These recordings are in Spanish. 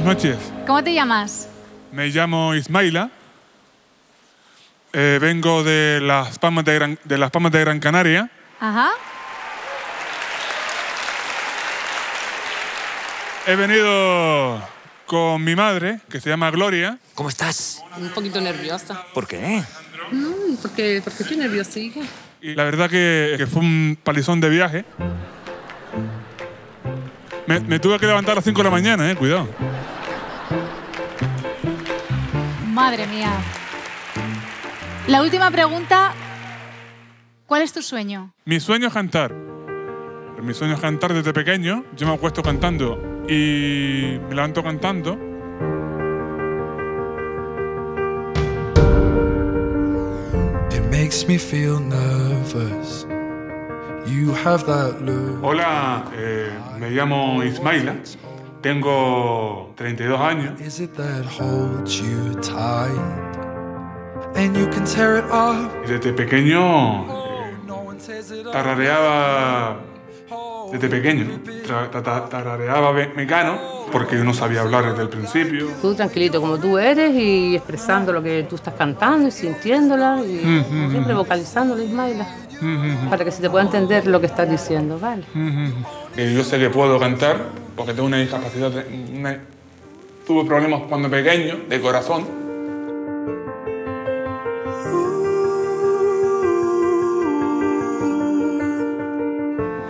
buenas noches. ¿Cómo te llamas? Me llamo Ismaila. Eh, vengo de las, Palmas de, Gran, de las Palmas de Gran Canaria. Ajá. He venido con mi madre, que se llama Gloria. ¿Cómo estás? Un poquito nerviosa. ¿Por qué? Mm, porque, porque estoy nerviosa, hija. Y la verdad que, que fue un palizón de viaje. Me, me tuve que levantar a las 5 de la mañana, eh, cuidado. Madre mía. La última pregunta. ¿Cuál es tu sueño? Mi sueño es cantar. Mi sueño es cantar desde pequeño. Yo me acuesto cantando y me levanto cantando. It makes me feel nervous. You have that look. Hola, eh, me llamo Ismaila. Tengo 32 años. Is it that holds you tight? And you can tear it up. Y desde pequeño eh, No one tears it up. tarareaba. Desde pequeño tra- ta- ta- tarareaba mecano porque yo no sabía hablar desde el principio. Tú tranquilito como tú eres y expresando lo que tú estás cantando y sintiéndola y siempre vocalizándola, Ismaila, para que se te pueda entender lo que estás diciendo, ¿vale? Que yo sé que puedo cantar porque tengo una discapacidad. de- una- tuve problemas cuando pequeño de corazón.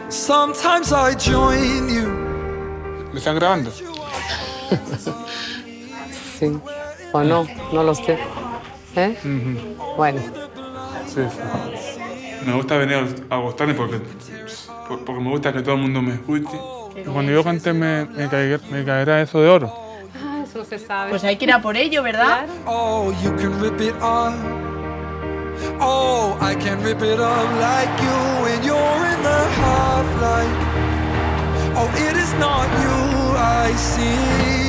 Sometimes I join you. ¿Me están grabando? Sí. O no, no lo sé. ¿Eh? Bueno, Sí, sí. Me gusta venir a acostarme porque, por- porque me gusta que todo el mundo me escuche. Cuando yo cante me, me, caerá, me caerá eso de oro. ah, eso se sabe. Pues hay que ir a por ello, ¿verdad? Oh, you can rip it up. Oh, I can rip it up like you when you're in the half light. Oh, it is not you I see.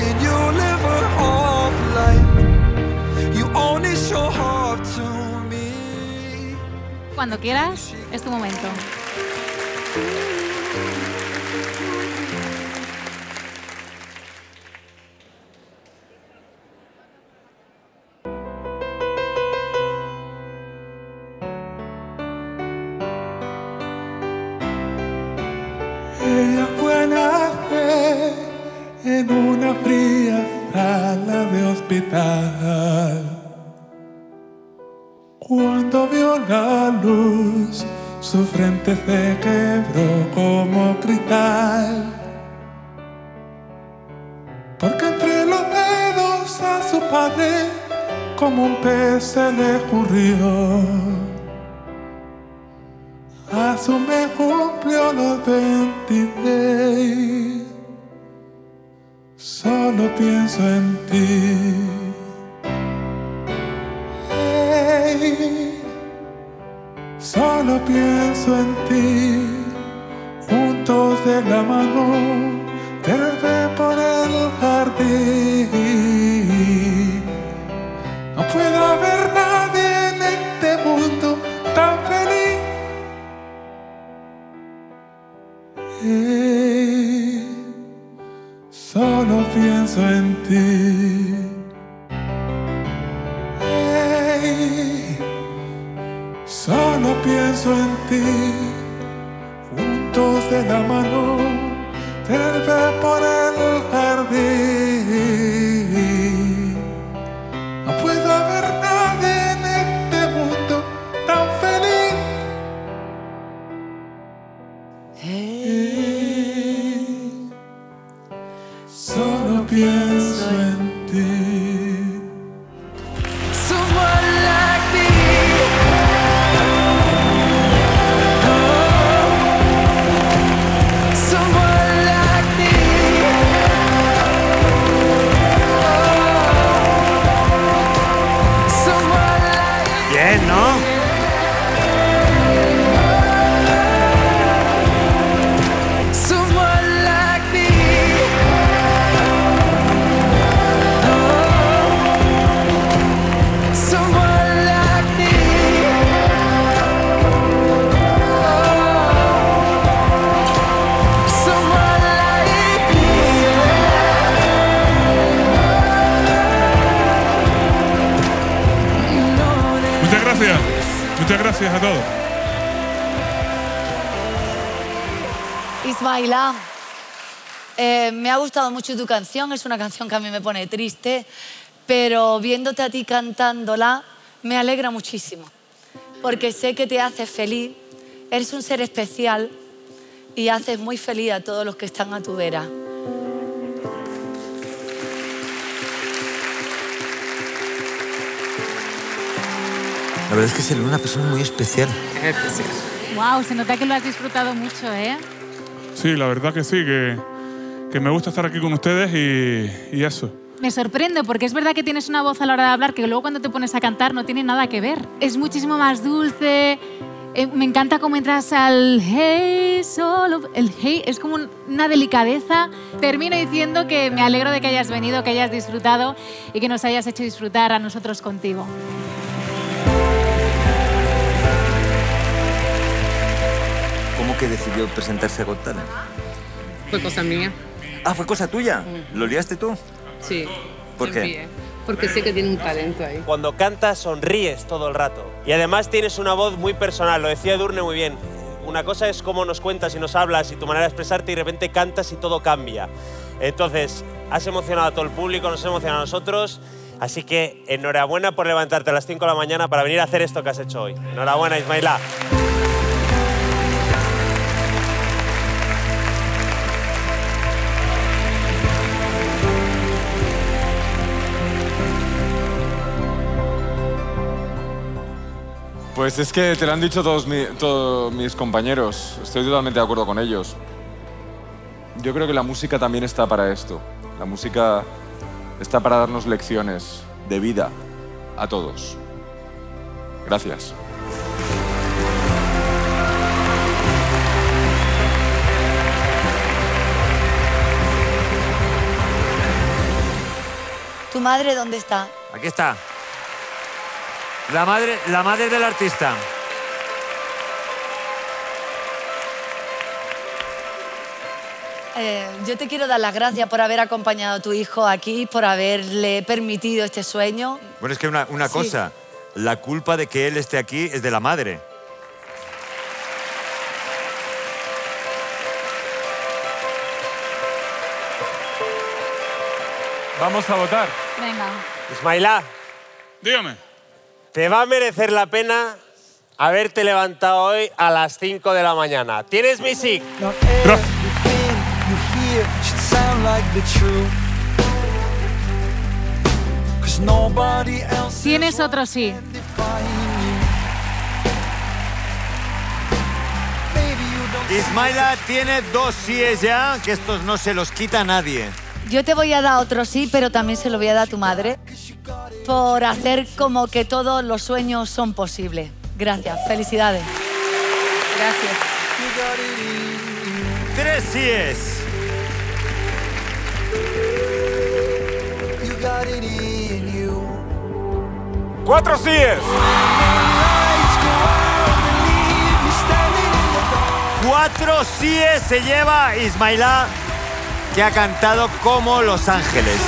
and You live a half life. You only show half to me. Cuando quieras, es tu momento. Ella fue a nacer en una fría sala de hospital. Cuando vio la luz, su frente se quebró como cristal. Porque entre los dedos a su padre, como un pez se le ocurrió. Su me cumplió los 26. Solo pienso en ti. Hey, solo pienso en ti. Juntos de la mano, Solo pienso en ti. Juntos de la mano, Muchas gracias a todos. Ismaila, eh, me ha gustado mucho tu canción, es una canción que a mí me pone triste, pero viéndote a ti cantándola me alegra muchísimo, porque sé que te haces feliz, eres un ser especial y haces muy feliz a todos los que están a tu vera. La verdad es que es una persona muy especial. Wow, se nota que lo has disfrutado mucho, ¿eh? Sí, la verdad que sí, que, que me gusta estar aquí con ustedes y, y eso. Me sorprende porque es verdad que tienes una voz a la hora de hablar que luego cuando te pones a cantar no tiene nada que ver. Es muchísimo más dulce. Eh, me encanta cómo entras al hey, solo. El hey es como un- una delicadeza. Termino diciendo que me alegro de que hayas venido, que hayas disfrutado y que nos hayas hecho disfrutar a nosotros contigo. Que decidió presentarse a Got Talent? Fue cosa mía. Ah, ¿fue cosa tuya? ¿Lo liaste tú? Sí. ¿Por qué? envié. Porque sé que tiene un talento ahí. Cuando cantas sonríes todo el rato. Y además tienes una voz muy personal, lo decía Edurne muy bien. Una cosa es cómo nos cuentas y nos hablas y tu manera de expresarte y de repente cantas y todo cambia. Entonces, has emocionado a todo el público, nos has emocionado a nosotros. Así que enhorabuena por levantarte a las 5 de la mañana para venir a hacer esto que has hecho hoy. Enhorabuena, Ismaila. Pues es que te lo han dicho todos, mi- todos mis compañeros. Estoy totalmente de acuerdo con ellos. Yo creo que la música también está para esto. La música está para darnos lecciones de vida a todos. Gracias. ¿Tu madre dónde está? Aquí está. La madre, la madre del artista. Eh, yo te quiero dar las gracias por haber acompañado a tu hijo aquí, por haberle permitido este sueño. Bueno, es que una, una Sí. cosa. La culpa de que él esté aquí es de la madre. Vamos a votar. Venga. Ismaila, Dígame. Te va a merecer la pena haberte levantado hoy a las 5 de la mañana. ¿Tienes mi else Tienes otro sí. Ismaila tiene dos síes ya, que estos no se los quita nadie. Yo te voy a dar otro sí, pero también se lo voy a dar a tu madre por hacer como que todos los sueños son posibles. Gracias, felicidades. Gracias. Tres síes. ¡Cuatro síes! Cuatro síes se lleva Ismaila, que ha cantado como Los Ángeles.